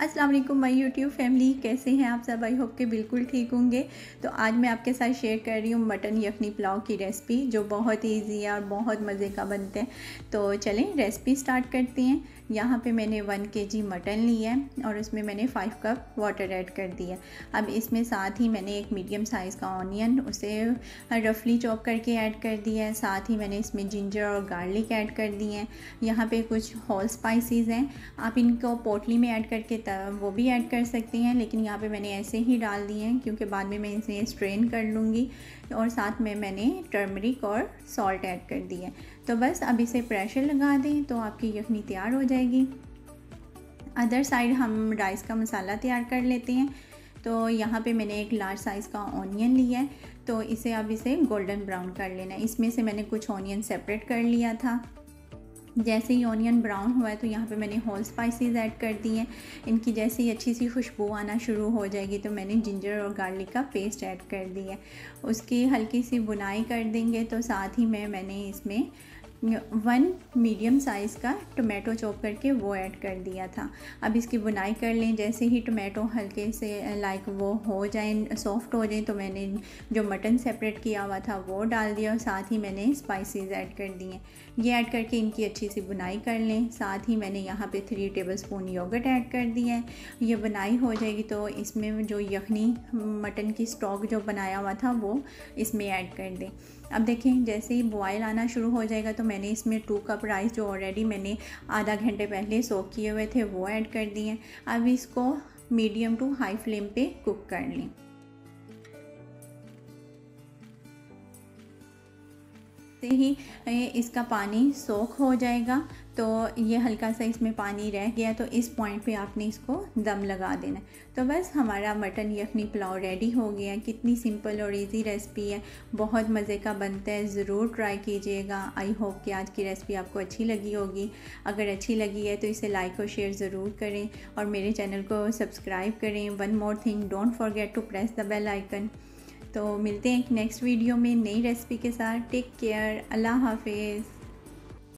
अस्सलाम वालेकुम my YouTube family, कैसे हैं आप सब? आई होप के बिल्कुल ठीक होंगे। तो आज मैं आपके साथ शेयर कर रही हूँ मटन यखनी पुलाव की रेसिपी जो बहुत इजी है और बहुत मज़े का बनते हैं। तो चलें रेसिपी स्टार्ट करते हैं। यहाँ पे मैंने वन के जी मटन लिया है और उसमें मैंने फ़ाइव कप वाटर ऐड कर दिया। अब इसमें साथ ही मैंने एक मीडियम साइज़ का ऑनियन उसे रफली चॉप करके ऐड कर दिया है। साथ ही मैंने इसमें जिंजर और गार्लिक ऐड कर दिए हैं। यहाँ पे कुछ हॉल स्पाइसेस हैं। आप इनको पोटली में ऐड करके वो भी ऐड कर सकती हैं, लेकिन यहाँ पे मैंने ऐसे ही डाल दिए हैं, क्योंकि बाद में मैं इसे स्ट्रेन कर लूँगी और साथ में मैंने टर्मरिक और सॉल्ट ऐड कर दिया तो बस अब इसे प्रेशर लगा दें तो आपकी यखनी तैयार हो जाएगी। अदर साइड हम राइस का मसाला तैयार कर लेते हैं। तो यहाँ पे मैंने एक लार्ज साइज़ का ऑनियन लिया है। तो इसे अब इसे गोल्डन ब्राउन कर लेना है। इसमें से मैंने कुछ ऑनियन सेपरेट कर लिया था। जैसे ही ऑनियन ब्राउन हुआ है तो यहाँ पे मैंने होल स्पाइसेस ऐड कर दी हैं। इनकी जैसे ही अच्छी सी खुशबू आना शुरू हो जाएगी तो मैंने जिंजर और गार्लिक का पेस्ट ऐड कर दिया है। उसकी हल्की सी बुनाई कर देंगे तो साथ ही मैं मैंने इसमें वन मीडियम साइज़ का टोमेटो चॉप करके वो ऐड कर दिया था। अब इसकी बुनाई कर लें, जैसे ही टोमेटो हल्के से लाइक वो हो जाए सॉफ्ट हो जाए तो मैंने जो मटन सेपरेट किया हुआ था, वो डाल दिया और साथ ही मैंने स्पाइसेस ऐड कर दिए। ये ऐड करके इनकी अच्छी सी बुनाई कर लें। साथ ही मैंने यहाँ पे three tablespoon yogurt add कर दिया है। ये बुनाई हो जाएगी तो इसमें जो यखनी मटन की स्टॉक जो बनाया हुआ था, वो इसमें ऐड कर दें। अब देखें जैसे ही बॉयल आना शुरू हो जाएगा तो मैंने इसमें टू कप राइस जो ऑलरेडी मैंने आधा घंटे पहले सोक किए हुए थे, वो ऐड कर दिए। अब इसको मीडियम टू हाई फ्लेम पे कुक कर लें। से ही। इसका पानी सोख हो जाएगा। तो ये हल्का सा इसमें पानी रह गया। तो इस पॉइंट पे आपने इसको दम लगा देना। तो बस हमारा मटन यखनी पुलाव रेडी हो गया। कितनी सिंपल और इजी रेसिपी है। बहुत मज़े का बनता है। ज़रूर ट्राई कीजिएगा। आई होप कि आज की रेसिपी आपको अच्छी लगी होगी। अगर अच्छी लगी है तो इसे लाइक और शेयर ज़रूर करें। और मेरे चैनल को सब्सक्राइब करें। One more thing don't forget to press the bell icon तो मिलते हैं एक नेक्स्ट वीडियो में नई रेसिपी के साथ. टेक केयर अल्लाह हाफिज़.